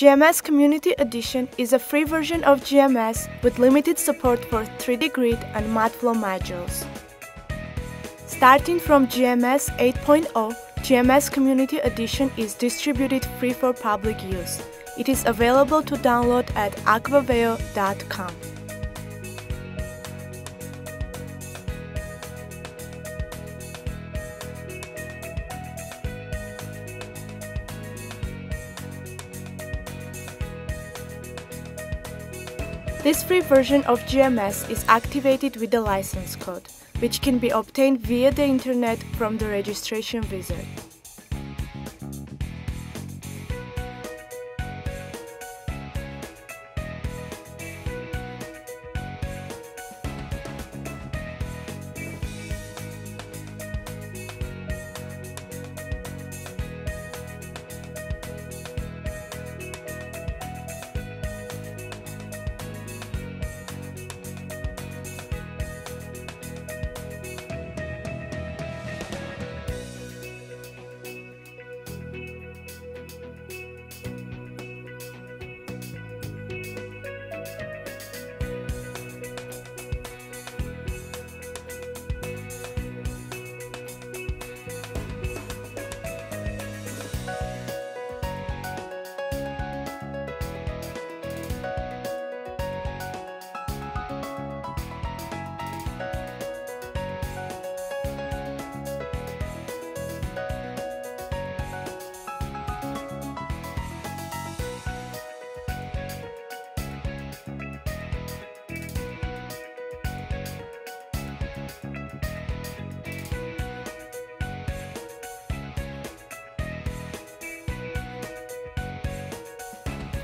GMS Community Edition is a free version of GMS with limited support for 3D Grid and MODFLOW modules. Starting from GMS 8.0, GMS Community Edition is distributed free for public use. It is available to download at aquaveo.com. This free version of GMS is activated with the license code, which can be obtained via the internet from the registration wizard.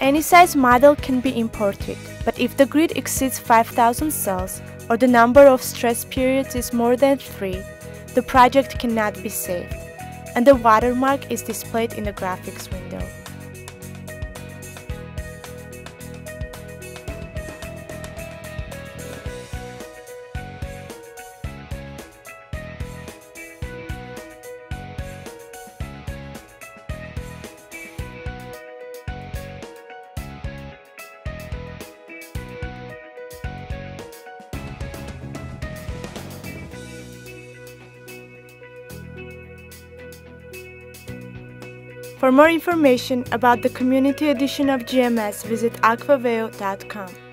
Any size model can be imported, but if the grid exceeds 5000 cells or the number of stress periods is more than 3, the project cannot be saved, and the watermark is displayed in the graphics window. For more information about the community edition of GMS, visit aquaveo.com.